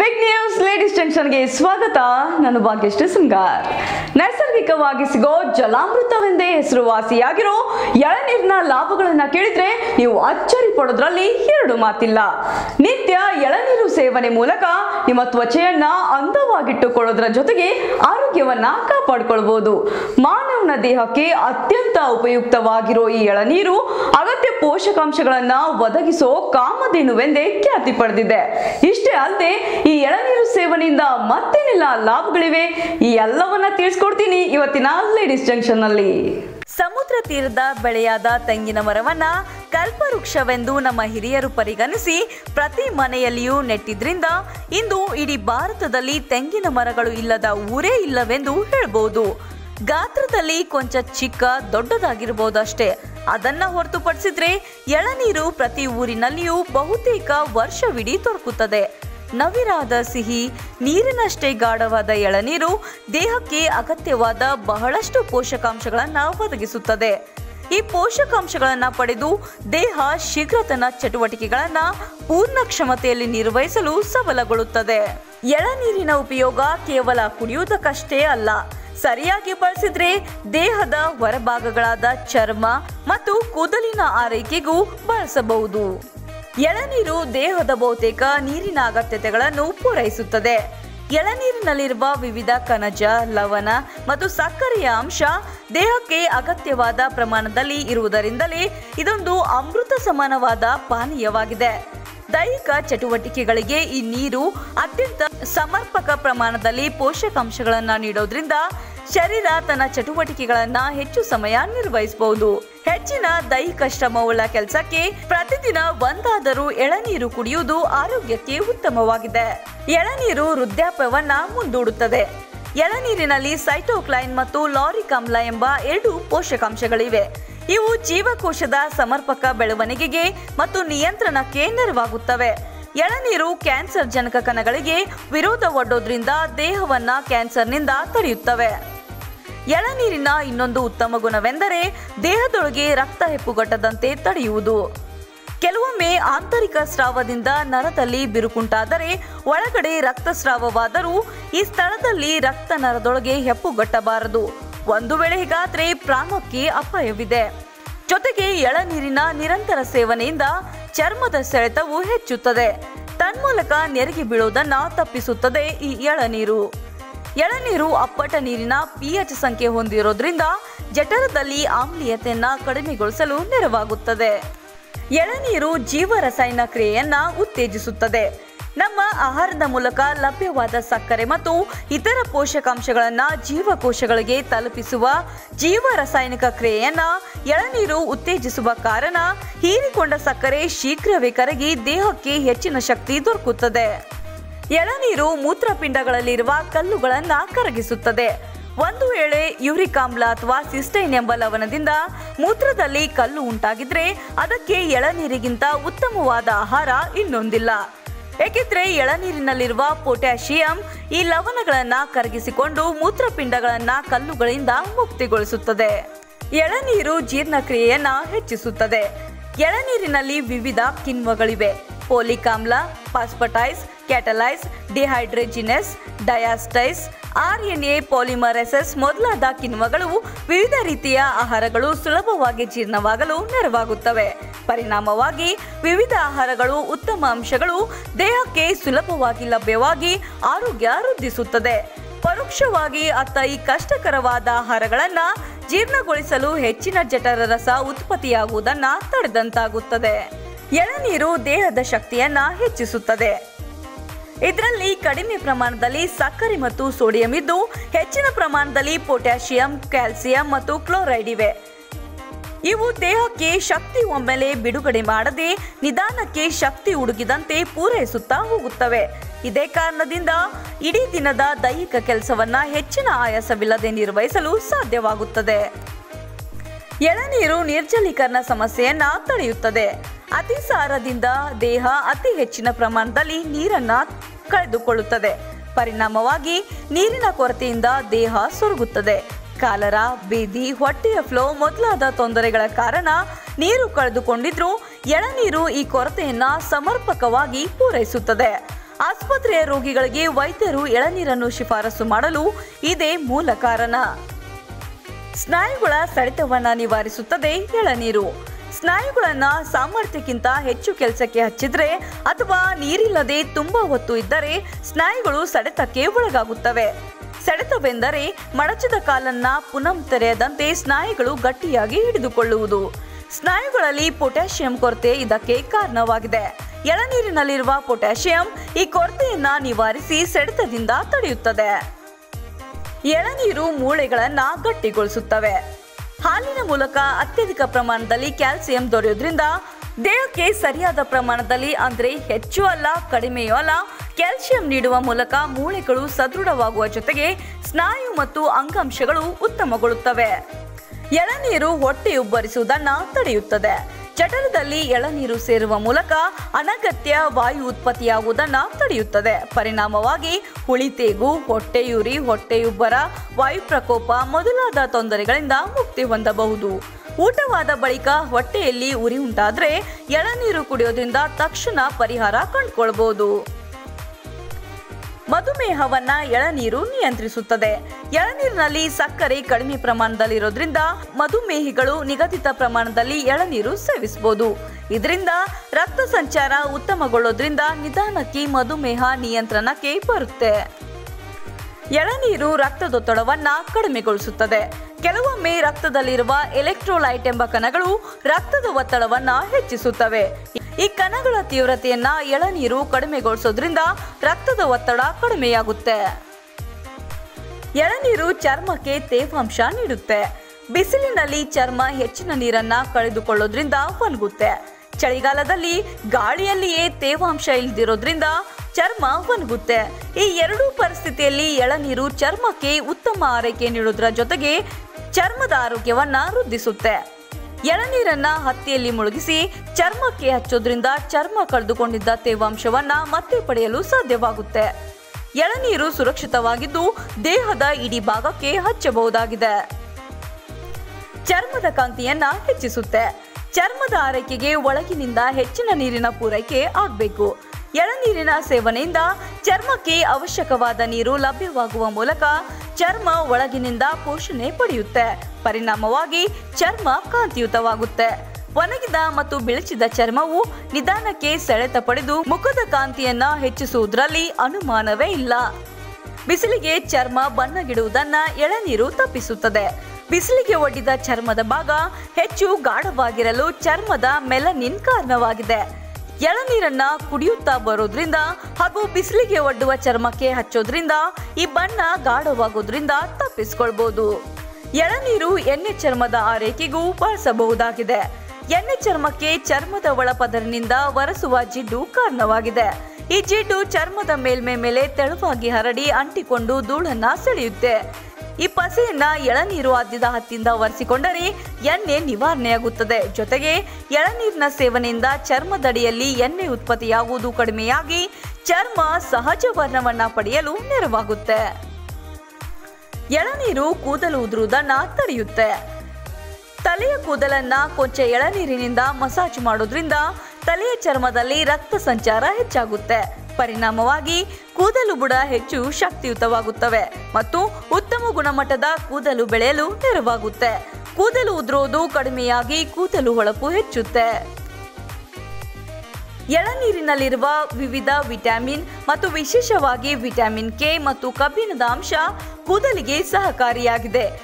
Big news ladies ಜಂಕ್ಷನ್ಗೆ ಸ್ವಾಗತ. ನಾನು ಭಾಗ್ಯಶ್ರೀ ಸಿಂಗಾರ್. ನೈಸರ್ಗಿಕವಾಗಿ ಸಿಗೋ ಜಲಾಮೃತವೆಂದೇ ಹೆಸರುವಾಸಿಯಾಗಿರೋ ಎಳನೀರಿನ ಲಾಭಗಳನ್ನ ಕೇಳಿದ್ರೆ ನೀವು ಅಚ್ಚರಿ ಪಡೋದ್ರಲ್ಲಿ ಎರಡು ಮಾತಿಲ್ಲ. ನಿತ್ಯ ಎಳನೀರು ಸೇವನೆ ಮೂಲಕ ನಿಮ್ಮ ತ್ವಚೆಯನ್ನ ಅಂದವಾಗಿಟ್ಟುಕೊಳ್ಳೋದ್ರ ಜೊತೆಗೆ ಆರೋಗ್ಯವನ್ನ ಕಾಪಾಡಿಕೊಳ್ಬಹುದು ಮಾನವನ ದೇಹಕ್ಕೆ ಅತ್ಯಂತ ಉಪಯುಕ್ತವಾಗಿರೋ ಈ ಎಳನೀರು ಅಗತ್ಯ ಪೋಷಕಾಂಶಗಳನ್ನ ಒದಗಿಸೋ ಕಾಮಧೇನುವೆಂದೇ ಖ್ಯಾತಿ ಪಡೆದಿದೆ. ಇಷ್ಟೇ ಅಲ್ಲದೆ, ಈ ಎಳನೀರು ಸೇವನೆಯಿಂದ ಮತ್ತೇನೆಲ್ಲ ಲಾಭಗಳಿವೆ? ಈ ಎಲ್ಲವನ್ನ ತಿಳಿಸ್ಕೊಡ್ತೀನಿ ಇವತ್ತಿನ ಲೇಡೀಸ್ ಜಂಕ್ಷನ್ನಲ್ಲಿ ಸಮುದ್ರ ತೀರದ ಬೆಳೆಯಾದ ತೆಂಗಿನ ಮರವನ್ನ ಕಲ್ಪವೃಕ್ಷವೆಂದು ನಮ್ಮ ಹಿರಿಯರು ಪರಿಗಣಿಸಿ ಪ್ರತಿ ಮನೆಯಲ್ಲಿಯೂ ನೆಟ್ಟಿದ್ರಿಂದ ಇಂದು ಇಡೀ ಭಾರತದಲ್ಲಿ ತೆಂಗಿನ ಮರಗಳು ಇಲ್ಲದ ಊರೇ ಇಲ್ಲವೆಂದು ಹೇಳ್ಬೋದು. ಗಾತ್ರದಲ್ಲಿ ಕೊಂಚ ಚಿಕ್ಕ ದೊಡ್ಡದಾಗಿರಬಹುದಷ್ಟೇ ಅದನ್ನ ಹೊರತುಪಡಿಸಿದ್ರೆ ಎಳನೀರು ಪ್ರತಿ ಊರಿನಲ್ಲಿಯೂ ಬಹುತೇಕ ವರ್ಷವಿಡೀ ದೊರಕುತ್ತದೆ. ನವಿರಾದ ಸಿಹಿ, ನೀರಿನಷ್ಟೇ ಗಾಢವಾದ ಎಳನೀರು ದೇಹಕ್ಕೆ ಅಗತ್ಯವಾದ ಬಹಳಷ್ಟು ಪೋಷಕಾಂಶಗಳನ್ನು ಒದಗಿಸುತ್ತದೆ. ಈ ಪೋಷಕಾಂಶಗಳನ್ನು ಪಡೆದು ದೇಹ ಶೀಘ್ರತನ ತನ್ನ ಚಟುವಟಿಕೆಗಳನ್ನು ಪೂರ್ಣ ಕ್ಷಮತೆಯಲ್ಲಿ ನಿರ್ವಹಿಸಲು ಸಬಲಗೊಳ್ಳುತ್ತದೆ. ಎಳನೀರಿನ ಉಪಯೋಗ ಕೇವಲ ಕುಡಿಯುವುದಕ್ಕಷ್ಟೇ ಅಲ್ಲ ಸರಿಯಾಗಿ ಬಳಸಿದ್ರೆ ದೇಹದ ಹೊರಭಾಗಗಳಾದ ಚರ್ಮ ಮತ್ತು ಕೂದಲಿನ ಆರೈಕೆಗೂ ಬಳಸಬಹುದು. ಎಳನೀರು ದೇಹದ ಬಹುತೇಕ ನೀರಿನ ಅಗತ್ಯತೆಗಳನ್ನು ಪೂರೈಸುತ್ತದೆ. ಎಳನೀರಿನಲ್ಲಿರುವ ವಿವಿಧ ಕಣಜ, ಲವಣ ಮತ್ತು ಸಕ್ಕರೆಯ ಅಂಶ ದೇಹಕ್ಕೆ ಅಗತ್ಯವಾದ ಪ್ರಮಾಣದಲ್ಲಿ ಇರುವುದರಿಂದಲೇ ಇದೊಂದು ಅಮೃತ ಸಮಾನವಾದ ಪಾನೀಯವಾಗಿದೆ. ದೈಹಿಕ ಚಟುವಟಿಕೆಗಳಿಗೆ ಈ ನೀರು ಅತ್ಯಂತ ಸಮರ್ಪಕ ಪ್ರಮಾಣದಲ್ಲಿ ಪೋಷಕಾಂಶಗಳನ್ನು ನೀಡೋದ್ರಿಂದ ಶರೀರ ತನ್ನ ಚಟುವಟಿಕೆಗಳನ್ನ ಹೆಚ್ಚು ಸಮಯ ನಿರ್ವಹಿಸಬಹುದು. ಹೆಚ್ಚಿನ ದೈಹಿಕ ಶ್ರಮವುಳ್ಳ ಕೆಲಸಕ್ಕೆ ಪ್ರತಿದಿನ ಒಂದಾದರೂ ಎಳನೀರು ಕುಡಿಯುವುದು ಆರೋಗ್ಯಕ್ಕೆ ಉತ್ತಮವಾಗಿದೆ. ಎಳನೀರು ವೃದ್ಧಾಪ್ಯವನ್ನ ಮುಂದೂಡುತ್ತದೆ. ಎಳನೀರಿನಲ್ಲಿ ಸೈಟೋಕ್ಲೈನ್ ಮತ್ತು ಲಾರಿಕ್ ಆಮ್ಲ ಎಂಬ ಎರಡು ಪೋಷಕಾಂಶಗಳಿವೆ. ಇವು ಜೀವಕೋಶದ ಸಮರ್ಪಕ ಬೆಳವಣಿಗೆಗೆ ಮತ್ತು ನಿಯಂತ್ರಣಕ್ಕೆ ನೆರವಾಗುತ್ತವೆ. ಎಳನೀರು ಕ್ಯಾನ್ಸರ್ ಜನಕ ಕಣಗಳಿಗೆ ವಿರೋಧ ಒಡ್ಡೋದ್ರಿಂದ ದೇಹವನ್ನ ಕ್ಯಾನ್ಸರ್ನಿಂದ ತಡೆಯುತ್ತವೆ. ಎಳನೀರಿನ ಇನ್ನೊಂದು ಉತ್ತಮ ಗುಣವೆಂದರೆ ದೇಹದೊಳಗೆ ರಕ್ತ ಹೆಪ್ಪುಗಟ್ಟದಂತೆ ತಡೆಯುವುದು. ಕೆಲವೊಮ್ಮೆ ಆಂತರಿಕ ಸ್ರಾವದಿಂದ ನರದಲ್ಲಿ ಬಿರುಕುಂಟಾದರೆ ಒಳಗಡೆ ರಕ್ತಸ್ರಾವವಾದರೂ ಈ ಸ್ಥಳದಲ್ಲಿ ರಕ್ತ ನರದೊಳಗೆ ಹೆಪ್ಪುಗಟ್ಟಬಾರದು. ಒಂದು ವೇಳೆ ಹೀಗಾದ್ರೆ ಪ್ರಾಣಕ್ಕೆ ಅಪಾಯವಿದೆ. ಜೊತೆಗೆ ಎಳನೀರಿನ ನಿರಂತರ ಸೇವನೆಯಿಂದ ಚರ್ಮದ ಸೆಳೆತವು ಹೆಚ್ಚುತ್ತದೆ. ತನ್ಮೂಲಕ ನೆರಿಗೆ ಬೀಳುವುದನ್ನು ತಪ್ಪಿಸುತ್ತದೆ ಈ ಎಳನೀರು. ಎಳನೀರು ಅಪ್ಪಟ ನೀರಿನ ಪಿಎಚ್ ಸಂಖ್ಯೆ ಹೊಂದಿರೋದ್ರಿಂದ ಜಠರದಲ್ಲಿ ಆಮ್ಲೀಯತೆಯನ್ನ ಕಡಿಮೆಗೊಳಿಸಲು ನೆರವಾಗುತ್ತದೆ. ಎಳನೀರು ಜೀವರಸಾಯನ ಕ್ರಿಯೆಯನ್ನ ಉತ್ತೇಜಿಸುತ್ತದೆ. ನಮ್ಮ ಆಹಾರದ ಮೂಲಕ ಲಭ್ಯವಾದ ಸಕ್ಕರೆ ಮತ್ತು ಇತರ ಪೋಷಕಾಂಶಗಳನ್ನು ಜೀವಕೋಶಗಳಿಗೆ ತಲುಪಿಸುವ ಜೀವರಸಾಯನಿಕ ಕ್ರಿಯೆಯನ್ನು ಕ್ರಿಯೆಯನ್ನ ಎಳನೀರು ಉತ್ತೇಜಿಸುವ ಕಾರಣ ಹೀರಿಕೊಂಡ ಸಕ್ಕರೆ ಶೀಘ್ರವೇ ಕರಗಿ ದೇಹಕ್ಕೆ ಹೆಚ್ಚಿನ ಶಕ್ತಿ ದೊರಕುತ್ತದೆ. ಎಳನೀರು ಮೂತ್ರಪಿಂಡಗಳಲ್ಲಿರುವ ಕಲ್ಲುಗಳನ್ನು ಕರಗಿಸುತ್ತದೆ. ಒಂದು ವೇಳೆ ಯೂರಿಕ್ ಆಮ್ಲ ಅಥವಾ ಸಿಸ್ಟೈನ್ ಎಂಬ ಲವಣದಿಂದ ಮೂತ್ರದಲ್ಲಿ ಕಲ್ಲು ಉಂಟಾಗಿದ್ರೆ ಅದಕ್ಕೆ ಎಳನೀರಿಗಿಂತ ಉತ್ತಮವಾದ ಆಹಾರ ಇನ್ನೊಂದಿಲ್ಲ. ಏಕೆಂದ್ರೆ ಎಳನೀರಿನಲ್ಲಿರುವ ಪೊಟ್ಯಾಷಿಯಂ ಈ ಲವಣಗಳನ್ನ ಕರಗಿಸಿಕೊಂಡು ಮೂತ್ರಪಿಂಡಗಳನ್ನ ಕಲ್ಲುಗಳಿಂದ ಮುಕ್ತಿಗೊಳಿಸುತ್ತದೆ. ಎಳನೀರು ಜೀರ್ಣಕ್ರಿಯೆಯನ್ನ ಹೆಚ್ಚಿಸುತ್ತದೆ. ಎಳನೀರಿನಲ್ಲಿ ವಿವಿಧ ಕಿಣ್ವಗಳಿವೆ. ಪೋಲಿಕ್ ಆಮ್ಲ phosphatase catalase, dehydrogenases, diastase R N A polymerases ಮೊದಲಾದ ಕಿಣ್ವಗಳು ವಿವಿಧ ರೀತಿಯ ಆಹಾರಗಳು ಸುಲಭವಾಗಿ ಜೀರ್ಣವಾಗಲು ನೆರವಾಗುತ್ತವೆ. ಪರಿಣಾಮವಾಗಿ ವಿವಿಧ ಆಹಾರಗಳು ಉತ್ತಮ ಅಂಶಗಳು ದೇಹಕ್ಕೆ ಸುಲಭವಾಗಿ ಲಭ್ಯವಾಗಿ ಆರೋಗ್ಯ ವೃದ್ಧಿಸುತ್ತದೆ. ಪರೋಕ್ಷವಾಗಿ ಅತ್ತ ಈ ಕಷ್ಟಕರವಾದ ಆಹಾರಗಳನ್ನು ಜೀರ್ಣಗೊಳಿಸಲು ಹೆಚ್ಚಿನ ಜಠರ ರಸ ಉತ್ಪತ್ತಿಯಾಗುವುದನ್ನು ತಡೆದಂತಾಗುತ್ತದೆ. ಎಳನೀರು ದೇಹದ ಶಕ್ತಿಯನ್ನ ಹೆಚ್ಚಿಸುತ್ತದೆ. ಇದರಲ್ಲಿ ಕಡಿಮೆ ಪ್ರಮಾಣದಲ್ಲಿ ಸಕ್ಕರೆ ಮತ್ತು ಸೋಡಿಯಂ ಇದ್ದು ಹೆಚ್ಚಿನ ಪ್ರಮಾಣದಲ್ಲಿ ಪೊಟ್ಯಾಸಿಯಂ ಕ್ಯಾಲ್ಸಿಯಂ ಮತ್ತು ಕ್ಲೋರೈಡ್ ಇವೆ. ಇವು ದೇಹಕ್ಕೆ ಶಕ್ತಿ ಒಮ್ಮೆಲೆ ಬಿಡುಗಡೆ ಮಾಡದೆ ನಿಧಾನಕ್ಕೆ ಶಕ್ತಿ ಹುಡುಗಿದಂತೆ ಪೂರೈಸುತ್ತಾ ಹೋಗುತ್ತವೆ. ಇದೇ ಕಾರಣದಿಂದ ಇಡೀ ದಿನದ ದೈಹಿಕ ಕೆಲಸವನ್ನ ಹೆಚ್ಚಿನ ಆಯಾಸವಿಲ್ಲದೆ ನಿರ್ವಹಿಸಲು ಸಾಧ್ಯವಾಗುತ್ತದೆ. ಎಳನೀರು ನಿರ್ಜಲೀಕರಣ ಸಮಸ್ಯೆಯನ್ನ ತಡೆಯುತ್ತದೆ. ಅತಿಸಾರದಿಂದ ದೇಹ ಅತಿ ಹೆಚ್ಚಿನ ಪ್ರಮಾಣದಲ್ಲಿ ನೀರನ್ನ ಕಳೆದುಕೊಳ್ಳುತ್ತದೆ. ಪರಿಣಾಮವಾಗಿ ನೀರಿನ ಕೊರತೆಯಿಂದ ದೇಹ ಸುರುಗುತ್ತದೆ. ಕಾಲರ, ಬೀದಿ, ಹೊಟ್ಟೆಯ ಫ್ಲೋ ಮೊದಲಾದ ತೊಂದರೆಗಳ ಕಾರಣ ನೀರು ಕಳೆದುಕೊಂಡಿದ್ರು ಎಳನೀರು ಈ ಕೊರತೆಯನ್ನ ಸಮರ್ಪಕವಾಗಿ ಪೂರೈಸುತ್ತದೆ. ಆಸ್ಪತ್ರೆಯ ರೋಗಿಗಳಿಗೆ ವೈದ್ಯರು ಎಳನೀರನ್ನು ಶಿಫಾರಸು ಮಾಡಲು ಇದೇ ಮೂಲ ಕಾರಣ. ಸ್ನಾಯುಗಳ ಸಡಿತವನ್ನು ನಿವಾರಿಸುತ್ತದೆ ಎಳನೀರು. ಸ್ನಾಯುಗಳನ್ನ ಸಾಮರ್ಥ್ಯಕ್ಕಿಂತ ಹೆಚ್ಚು ಕೆಲಸಕ್ಕೆ ಹಚ್ಚಿದ್ರೆ ಅಥವಾ ನೀರಿಲ್ಲದೆ ತುಂಬಾ ಹೊತ್ತು ಇದ್ದರೆ ಸ್ನಾಯುಗಳು ಸಡೆತಕ್ಕೆ ಒಳಗಾಗುತ್ತವೆ. ಸೆಳೆತವೆಂದರೆ ಮಡಚಿದ ಕಾಲನ್ನ ಪುನಃ ತೆರೆಯದಂತೆ ಸ್ನಾಯುಗಳು ಗಟ್ಟಿಯಾಗಿ ಹಿಡಿದುಕೊಳ್ಳುವುದು. ಸ್ನಾಯುಗಳಲ್ಲಿ ಪೊಟ್ಯಾಷಿಯಂ ಕೊರತೆ ಇದಕ್ಕೆ ಕಾರಣವಾಗಿದೆ. ಎಳನೀರಿನಲ್ಲಿರುವ ಪೊಟ್ಯಾಷಿಯಂ ಈ ಕೊರತೆಯನ್ನ ನಿವಾರಿಸಿ ಸೆಡೆತದಿಂದ ತಡೆಯುತ್ತದೆ. ಎಳನೀರು ಮೂಳೆಗಳನ್ನ ಗಟ್ಟಿಗೊಳಿಸುತ್ತವೆ. ಹಾಲಿನ ಮೂಲಕ ಅತ್ಯಧಿಕ ಪ್ರಮಾಣದಲ್ಲಿ ಕ್ಯಾಲ್ಸಿಯಂ ದೊರೆಯೋದ್ರಿಂದ ದೇಹಕ್ಕೆ ಸರಿಯಾದ ಪ್ರಮಾಣದಲ್ಲಿ, ಅಂದರೆ ಹೆಚ್ಚು ಅಲ್ಲ, ಕಡಿಮೆಯೂ ಅಲ್ಲ, ಕ್ಯಾಲ್ಸಿಯಂ ನೀಡುವ ಮೂಲಕ ಮೂಳೆಗಳು ಸದೃಢವಾಗುವ ಜೊತೆಗೆ ಸ್ನಾಯು ಮತ್ತು ಅಂಗಾಂಶಗಳು ಉತ್ತಮಗೊಳ್ಳುತ್ತವೆ. ಎಳನೀರು ಹೊಟ್ಟೆ ಉಬ್ಬರಿಸುವುದನ್ನ ತಡೆಯುತ್ತದೆ. ಜಠರದಲ್ಲಿ ಎಳನೀರು ಸೇರುವ ಮೂಲಕ ಅನಗತ್ಯ ವಾಯು ಉತ್ಪತ್ತಿಯಾಗುವುದನ್ನು ತಡೆಯುತ್ತದೆ. ಪರಿಣಾಮವಾಗಿ ಹುಳಿತೇಗು ಹೊಟ್ಟೆಯುರಿ, ಹೊಟ್ಟೆಯುಬ್ಬರ, ವಾಯು ಪ್ರಕೋಪ ಮೊದಲಾದ ತೊಂದರೆಗಳಿಂದ ಮುಕ್ತಿ ಹೊಂದಬಹುದು. ಊಟವಾದ ಬಳಿಕ ಹೊಟ್ಟೆಯಲ್ಲಿ ಉರಿ ಉಂಟಾದ್ರೆ ಎಳನೀರು ಕುಡಿಯೋದ್ರಿಂದ ತಕ್ಷಣ ಪರಿಹಾರ ಕಂಡುಕೊಳ್ಬಹುದು ಮಧುಮೇಹವನ್ನ ಎಳನೀರು ನಿಯಂತ್ರಿಸುತ್ತದೆ. ಎಳನೀರಿನಲ್ಲಿ ಸಕ್ಕರೆ ಕಡಿಮೆ ಪ್ರಮಾಣದಲ್ಲಿರೋದ್ರಿಂದ ಮಧುಮೇಹಿಗಳು ನಿಗದಿತ ಪ್ರಮಾಣದಲ್ಲಿ ಎಳನೀರು ಸೇವಿಸಬಹುದು ಇದರಿಂದ ರಕ್ತ ಸಂಚಾರ ಉತ್ತಮಗೊಳ್ಳೋದ್ರಿಂದ ನಿಧಾನಕ್ಕೆ ಮಧುಮೇಹ ನಿಯಂತ್ರಣಕ್ಕೆ ಬರುತ್ತೆ. ಎಳನೀರು ರಕ್ತದೊತ್ತಡವನ್ನ ಕಡಿಮೆಗೊಳಿಸುತ್ತದೆ. ಕೆಲವೊಮ್ಮೆ ರಕ್ತದಲ್ಲಿರುವ ಎಲೆಕ್ಟ್ರೋಲೈಟ್ ಎಂಬ ಕಣಗಳು ರಕ್ತದ ಒತ್ತಡವನ್ನ ಹೆಚ್ಚಿಸುತ್ತವೆ. ಈ ಕಣಗಳ ತೀವ್ರತೆಯನ್ನ ಎಳನೀರು ಕಡಿಮೆಗೊಳಿಸೋದ್ರಿಂದ ರಕ್ತದ ಒತ್ತಡ ಕಡಿಮೆಯಾಗುತ್ತೆ. ಎಳನೀರು ಚರ್ಮಕ್ಕೆ ತೇವಾಂಶ ನೀಡುತ್ತೆ. ಬಿಸಿಲಿನಲ್ಲಿ ಚರ್ಮ ಹೆಚ್ಚಿನ ನೀರನ್ನ ಕಳೆದುಕೊಳ್ಳೋದ್ರಿಂದ ಒಣಗುತ್ತೆ. ಚಳಿಗಾಲದಲ್ಲಿ ಗಾಳಿಯಲ್ಲಿಯೇ ತೇವಾಂಶ ಇಲ್ದಿರೋದ್ರಿಂದ ಚರ್ಮ ಒಣಗುತ್ತೆ. ಈ ಎರಡೂ ಪರಿಸ್ಥಿತಿಯಲ್ಲಿ ಎಳನೀರು ಚರ್ಮಕ್ಕೆ ಉತ್ತಮ ಆರೈಕೆ ನೀಡೋದ್ರ ಜೊತೆಗೆ ಚರ್ಮದ ಆರೋಗ್ಯವನ್ನ ವೃದ್ಧಿಸುತ್ತೆ. ಎಳನೀರನ್ನ ಹತ್ತಿಯಲ್ಲಿ ಮುಳುಗಿಸಿ ಚರ್ಮಕ್ಕೆ ಹಚ್ಚೋದ್ರಿಂದ ಚರ್ಮ ಕಳೆದುಕೊಂಡಿದ್ದ ತೇವಾಂಶವನ್ನ ಮತ್ತೆ ಪಡೆಯಲು ಸಾಧ್ಯವಾಗುತ್ತೆ. ಎಳನೀರು ಸುರಕ್ಷಿತವಾಗಿದ್ದು ದೇಹದ ಇಡೀ ಭಾಗಕ್ಕೆ ಹಚ್ಚಬಹುದಾಗಿದೆ. ಚರ್ಮದ ಕಾಂತಿಯನ್ನ ಹೆಚ್ಚಿಸುತ್ತೆ. ಚರ್ಮದ ಆರೈಕೆಗೆ ಒಳಗಿನಿಂದ ಹೆಚ್ಚಿನ ನೀರಿನ ಪೂರೈಕೆ ಆಗಬೇಕು. ಎಳನೀರಿನ ಸೇವನೆಯಿಂದ ಚರ್ಮಕ್ಕೆ ಅವಶ್ಯಕವಾದ ನೀರು ಲಭ್ಯವಾಗುವ ಮೂಲಕ ಚರ್ಮ ಒಳಗಿನಿಂದ ಪೋಷಣೆ ಪಡೆಯುತ್ತೆ. ಪರಿಣಾಮವಾಗಿ ಚರ್ಮ ಕಾಂತಿಯುತವಾಗುತ್ತೆ. ಒಣಗಿದ ಮತ್ತು ಬಿಳಿಚಿದ ಚರ್ಮವು ನಿಧಾನಕ್ಕೆ ಸೆಳೆತ ಪಡೆದು ಮುಖದ ಕಾಂತಿಯನ್ನ ಹೆಚ್ಚಿಸುವುದರಲ್ಲಿ ಅನುಮಾನವೇ ಇಲ್ಲ. ಬಿಸಿಲಿಗೆ ಚರ್ಮ ಬಣ್ಣಗಿಡುವುದನ್ನ ಎಳನೀರು ತಪ್ಪಿಸುತ್ತದೆ. ಬಿಸಿಲಿಗೆ ಒಡ್ಡಿದ ಚರ್ಮದ ಭಾಗ ಹೆಚ್ಚು ಗಾಢವಾಗಿರಲು ಚರ್ಮದ ಮೆಲನಿನ್ ಕಾರಣವಾಗಿದೆ. ಎಳನೀರನ್ನ ಕುಡಿಯುತ್ತಾ ಬರೋದ್ರಿಂದ ಹಾಗೂ ಬಿಸಿಲಿಗೆ ಒಡ್ಡುವ ಚರ್ಮಕ್ಕೆ ಹಚ್ಚೋದ್ರಿಂದ ಈ ಬಣ್ಣ ಗಾಢವಾಗೋದ್ರಿಂದ ತಪ್ಪಿಸ್ಕೊಳ್ಬಹುದು ಎಳನೀರು ಎಣ್ಣೆ ಚರ್ಮದ ಆರೈಕೆಗೂ ಬಳಸಬಹುದಾಗಿದೆ. ಎಣ್ಣೆ ಚರ್ಮಕ್ಕೆ ಚರ್ಮದ ಒಳಪದರಿನಿಂದ ಒರೆಸುವ ಜಿಡ್ಡು ಕಾರಣವಾಗಿದೆ. ಈ ಜಿಡ್ಡು ಚರ್ಮದ ಮೇಲ್ಮೈ ಮೇಲೆ ತೆಳುವಾಗಿ ಹರಡಿ ಅಂಟಿಕೊಂಡು ಧೂಳನ್ನ ಸೆಳೆಯುತ್ತೆ. ಈ ಪಸೆಯನ್ನ ಎಳನೀರು ಆದ್ಯದ ಹತ್ತಿಯಿಂದ ಒರೆಸಿಕೊಂಡರೆ ಎಣ್ಣೆ ನಿವಾರಣೆಯಾಗುತ್ತದೆ. ಜೊತೆಗೆ ಎಳನೀರಿನ ಸೇವನೆಯಿಂದ ಚರ್ಮದಡಿಯಲ್ಲಿ ಎಣ್ಣೆ ಉತ್ಪತ್ತಿಯಾಗುವುದು ಕಡಿಮೆಯಾಗಿ ಚರ್ಮ ಸಹಜ ವರ್ಣವನ್ನ ಪಡೆಯಲು ನೆರವಾಗುತ್ತೆ. ಎಳನೀರು ಕೂದಲು ಉದುರುವುದನ್ನ ತಡೆಯುತ್ತೆ ತಲೆಯ ಕೂದಲನ್ನ ಕೊಂಚ ಎಳನೀರಿನಿಂದ ಮಸಾಜ್ ಮಾಡೋದ್ರಿಂದ ತಲೆಯ ಚರ್ಮದಲ್ಲಿ ರಕ್ತ ಸಂಚಾರ ಹೆಚ್ಚಾಗುತ್ತೆ. ಪರಿಣಾಮವಾಗಿ ಕೂದಲು ಬುಡ ಹೆಚ್ಚು ಶಕ್ತಿಯುತವಾಗುತ್ತವೆ ಮತ್ತು ಉತ್ತಮ ಗುಣಮಟ್ಟದ ಕೂದಲು ಬೆಳೆಯಲು ನೆರವಾಗುತ್ತೆ. ಕೂದಲು ಉದುರೋದು ಕಡಿಮೆಯಾಗಿ ಕೂದಲು ಹೊಳಪು ಹೆಚ್ಚುತ್ತೆ. ಎಳನೀರಿನಲ್ಲಿರುವ ವಿವಿಧ ವಿಟಮಿನ್ ಮತ್ತು ವಿಶೇಷವಾಗಿ ವಿಟಮಿನ್ ಕೆ ಮತ್ತು ಕಬ್ಬಿಣದ ಅಂಶ ಕೂದಲಿಗೆ ಸಹಕಾರಿಯಾಗಿದೆ.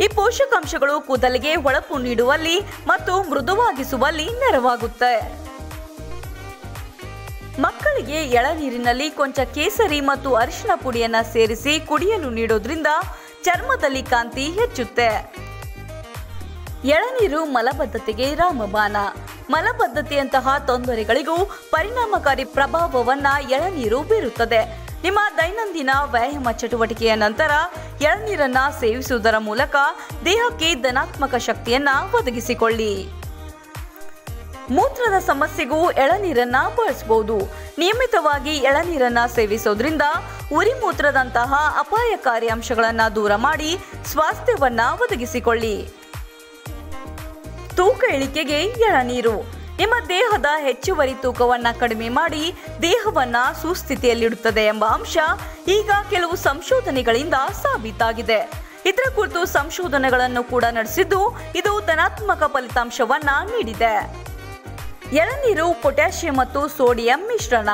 ಈ ಪೋಷಕಾಂಶಗಳು ಕೂದಲಿಗೆ ಹೊಳಪು ನೀಡುವಲ್ಲಿ ಮತ್ತು ಮೃದುವಾಗಿಸುವಲ್ಲಿ ನೆರವಾಗುತ್ತೆ. ಮಕ್ಕಳಿಗೆ ಎಳನೀರಿನಲ್ಲಿ ಕೊಂಚ ಕೇಸರಿ ಮತ್ತು ಅರಿಶಿನ ಪುಡಿಯನ್ನ ಸೇರಿಸಿ ಕುಡಿಯಲು ನೀಡೋದ್ರಿಂದ ಚರ್ಮದಲ್ಲಿ ಕಾಂತಿ ಹೆಚ್ಚುತ್ತೆ. ಎಳನೀರು ಮಲಬದ್ಧತೆಗೆ ರಾಮಬಾಣ. ಮಲಬದ್ಧತೆಯಂತಹ ತೊಂದರೆಗಳಿಗೂ ಪರಿಣಾಮಕಾರಿ ಪ್ರಭಾವವನ್ನ ಎಳನೀರು ಬೀರುತ್ತದೆ. ನಿಮ್ಮ ದೈನಂದಿನ ವ್ಯಾಯಾಮ ಚಟುವಟಿಕೆಯ ನಂತರ ಎಳನೀರನ್ನ ಸೇವಿಸುವುದರ ಮೂಲಕ ದೇಹಕ್ಕೆ ಧನಾತ್ಮಕ ಶಕ್ತಿಯನ್ನ ಒದಗಿಸಿಕೊಳ್ಳಿ. ಮೂತ್ರದ ಸಮಸ್ಯೆಗೂ ಎಳನೀರನ್ನ ಬಳಸಬಹುದು ನಿಯಮಿತವಾಗಿ ಎಳನೀರನ್ನ ಸೇವಿಸೋದ್ರಿಂದ ಉರಿ ಮೂತ್ರದಂತಹ ಅಪಾಯಕಾರಿ ಅಂಶಗಳನ್ನ ದೂರ ಮಾಡಿ ಸ್ವಾಸ್ಥ್ಯವನ್ನ ಒದಗಿಸಿಕೊಳ್ಳಿ. ತೂಕ ಇಳಿಕೆಗೆ ಎಳನೀರು. ನಿಮ್ಮ ದೇಹದ ಹೆಚ್ಚುವರಿ ತೂಕವನ್ನ ಕಡಿಮೆ ಮಾಡಿ ದೇಹವನ್ನ ಸುಸ್ಥಿತಿಯಲ್ಲಿಡುತ್ತದೆ ಎಂಬ ಅಂಶ ಈಗ ಕೆಲವು ಸಂಶೋಧನೆಗಳಿಂದ ಸಾಬೀತಾಗಿದೆ. ಇದರ ಕುರಿತು ಸಂಶೋಧನೆಗಳನ್ನು ಕೂಡ ನಡೆಸಿದ್ದು ಇದು ಧನಾತ್ಮಕ ಫಲಿತಾಂಶವನ್ನ ನೀಡಿದೆ. ಎಳನೀರು, ಪೊಟ್ಯಾಷಿಯಂ ಮತ್ತು ಸೋಡಿಯಂ ಮಿಶ್ರಣ.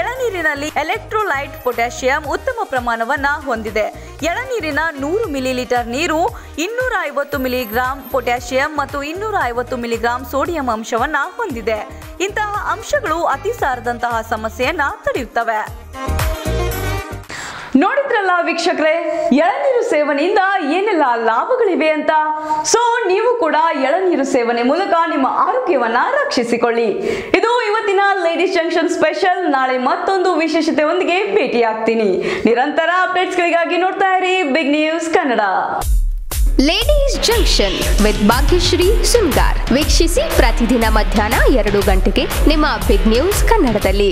ಎಳನೀರಿನಲ್ಲಿ ಎಲೆಕ್ಟ್ರೋಲೈಟ್ ಪೊಟ್ಯಾಷಿಯಂ ಉತ್ತಮ ಪ್ರಮಾಣವನ್ನು ಹೊಂದಿದೆ. ಎಳನೀರಿನ ನೂರು ಮಿಲಿಲೀಟರ್ ನೀರು ಇನ್ನೂರ ಐವತ್ತು ಮಿಲಿಗ್ರಾಂ ಪೊಟ್ಯಾಷಿಯಂ ಮತ್ತು ಇನ್ನೂರ ಐವತ್ತು ಮಿಲಿಗ್ರಾಂ ಸೋಡಿಯಂ ಅಂಶವನ್ನು ಹೊಂದಿದೆ. ಇಂತಹ ಅಂಶಗಳು ಅತಿಸಾರದಂತಹ ಸಮಸ್ಯೆಯನ್ನು ತಡೆಯುತ್ತವೆ. ನೋಡಿದ್ರಲ್ಲ ವೀಕ್ಷಕರೇ, ಎಳನೀರು ಸೇವನೆಯಿಂದ ಏನೆಲ್ಲ ಲಾಭಗಳಿವೆ ಅಂತ? ಸೊ ನೀವು ಕೂಡ ಎಳನೀರು ಸೇವನೆ ಮೂಲಕ ನಿಮ್ಮ ಆರೋಗ್ಯವನ್ನ ರಕ್ಷಿಸಿಕೊಳ್ಳಿ. ಇದು ಇವತ್ತಿನ ಲೇಡೀಸ್ ಜಂಕ್ಷನ್ ಸ್ಪೆಷಲ್ ನಾಳೆ ಮತ್ತೊಂದು ವಿಶೇಷತೆಯೊಂದಿಗೆ ಭೇಟಿಯಾಗ್ತೀನಿ. ನಿರಂತರ ಅಪ್ಡೇಟ್ಸ್ಗಳಿಗಾಗಿ ನೋಡ್ತಾ ಇರಿ big news Kannada ladies junction with Bhagyashree Sundar ವೀಕ್ಷಿಸಿ ಪ್ರತಿದಿನ ಮಧ್ಯಾಹ್ನ ಎರಡು ಗಂಟೆಗೆ ನಿಮ್ಮ ಬಿಗ್ ನ್ಯೂಸ್ ಕನ್ನಡದಲ್ಲಿ